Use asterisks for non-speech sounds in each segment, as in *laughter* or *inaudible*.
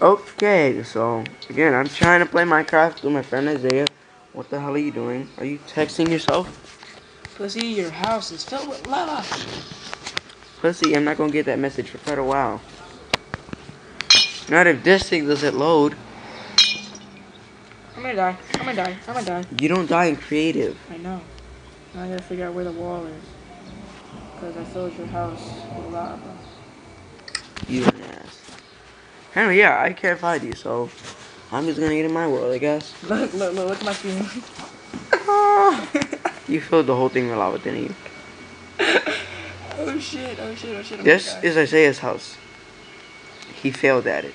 Okay, so again, I'm trying to play Minecraft with my friend Isaiah. What the hell are you doing? Are you texting yourself? Pussy, your house is filled with lava. Pussy, I'm not gonna get that message for quite a while. Not if this thing doesn't load. I'm gonna die. I'm gonna die. I'm gonna die. You don't die in creative. I know. Now I gotta figure out where the wall is. Because I filled your house with lava. You an ass. Anyway, yeah, I can't find you, so I'm just gonna get in my world, I guess. *laughs* Look, look, look, look at my screen. *laughs* you filled the whole thing with lava, didn't you? *laughs* oh shit, oh shit, oh shit. I'm This is Isaiah's house. He failed at it.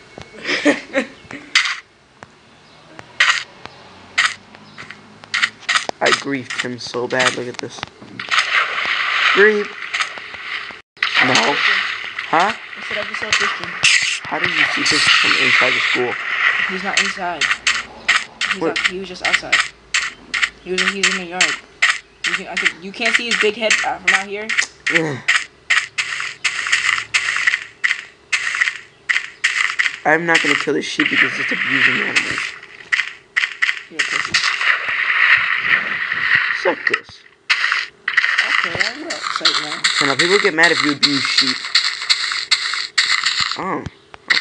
I griefed him so bad. Look at this. Grief. No. Huh? I said I'd be so Christian. How did you see this from inside the school? He's not inside. He's What? out, he was just outside. He was he's in the yard. You can I could you can't see his big head uh, from out here. *sighs* I'm not gonna kill this sheep because it's abusing animals. Here, pussy. Suck this. Okay, I will. Say now. So now people get mad if you abuse sheep. Oh,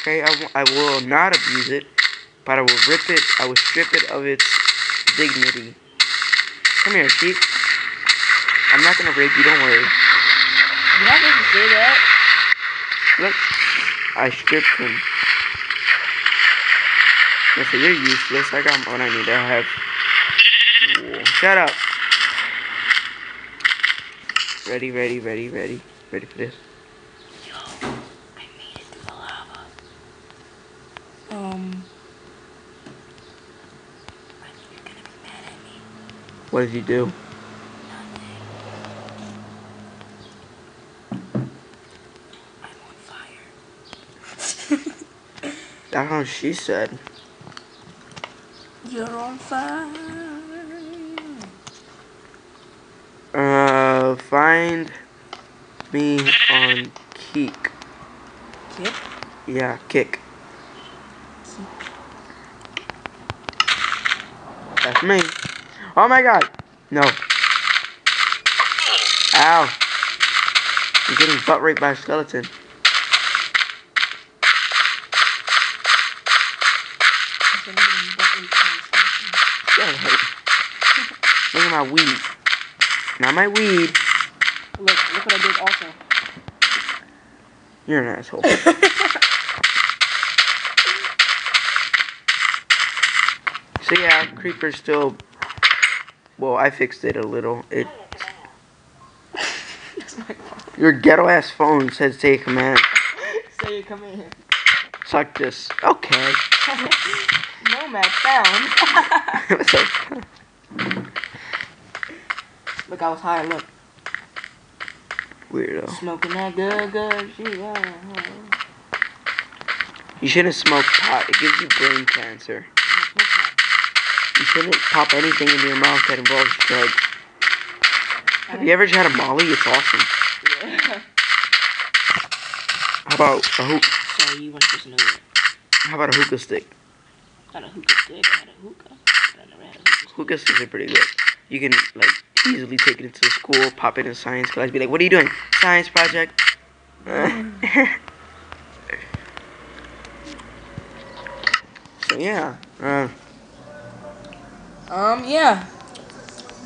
okay. I, I will not abuse it, but I will rip it. I will strip it of its dignity. Come here, sheep. I'm not gonna rape you. Don't worry. You're not supposed to say that. Look, I stripped him. Listen, you're useless. I got what I need. I have. Shut up. Ready, ready, ready, ready, ready for this. Yo, I made it through the lava. Um. I think you're gonna be mad at me. What did you do? I'm on fire. That's what she said. You're on fire. Uh, find me on Keek. Kid? Yeah, kick. That's me. Oh my god. No. Ow. I'm getting butt raped by a skeleton. Look at my weed. Not my weed. Look, look what I did also. You're an asshole. *laughs* so yeah, creeper's still. Well, I fixed it a little. It *laughs* That's my fault. your ghetto ass phone said say a command. *laughs* Say in here. Suck this. Okay. Nomad found. What's up? look, I was high. Look, Weirdo. smoking that good, good shit. Yeah. You shouldn't smoke pot. It gives you brain cancer. You shouldn't pop anything in your mouth that involves drugs. Have you ever had a Molly? It's awesome. Yeah. How about a hook? Sorry, you weren't supposed to know that. How about a hookah stick? Not a hookah stick. I had a hookah. But I never had a hookah stick. Hookah sticks are pretty good. You can like easily take it into school, pop it in science class, be like, "What are you doing? Science project." *laughs* *laughs* so yeah, uh, Um, yeah.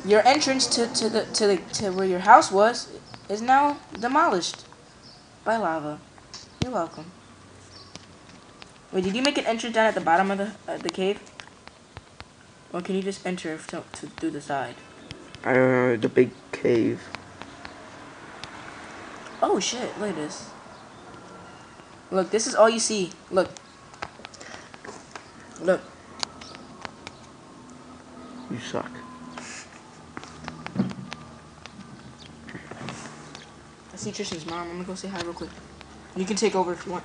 Your entrance to, to the to the to where your house was is now demolished by lava. You're welcome. Wait, did you make an entrance down at the bottom of the uh, the cave? Or can you just enter to, to through the side? I don't know the big cave. Oh shit! Look at this. Look, this is all you see. Look. Look. You suck. I see Tristan's mom. I'm gonna go say hi real quick. You can take over if you want.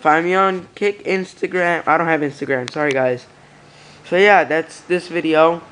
Find me on Kick Instagram. I don't have Instagram. Sorry, guys. So, yeah, that's this video.